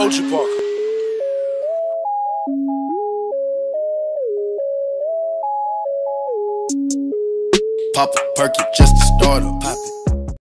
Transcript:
Ocean Park. Pop a perky just to start up.